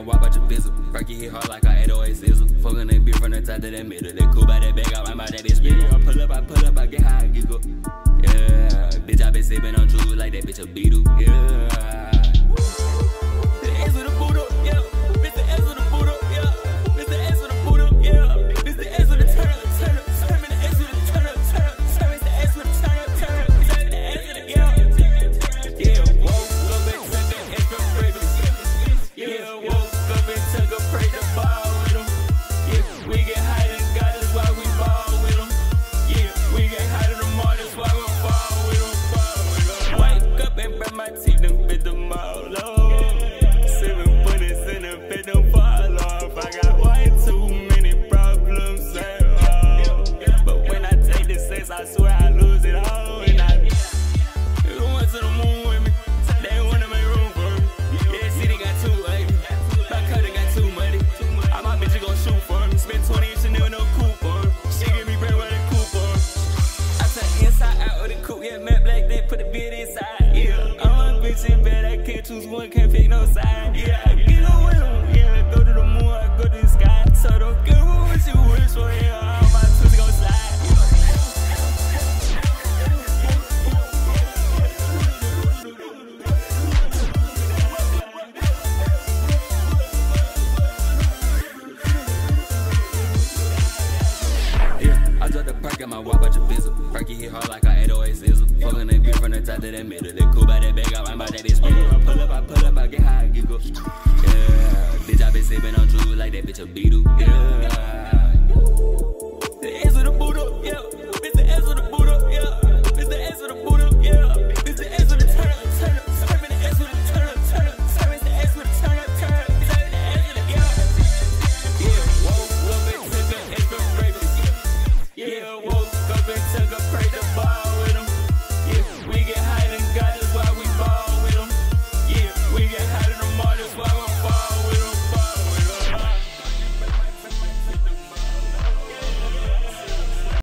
bizzle. Rocky hit hard like a 808 sizzle. Fucking that bitch from the top to that middle. That cool by that bag, I rhyme by that bitch spittle. I pull up, I pull up, I get high, I giggle. Yeah, bitch, I been sipping on juice like that bitch a beetle. Yeah. Yeah, matte black, then put the beard inside. Yeah, I'm a bitch in bed, I can't choose one, can't pick no side. Yeah, get 'em. Yeah, go to the moon, I go to the sky. So don't a what you wish for, the my walk out your bizzle. Perky hit hard like a 808 sizzle. Fucking that bitch from the top to that middle. That cool by that bag, I rhyme by that bitch. I pull up, I pull up, I get high, I giggle. Yeah, bitch, I been sipping on juice like that bitch a beetle. Yeah.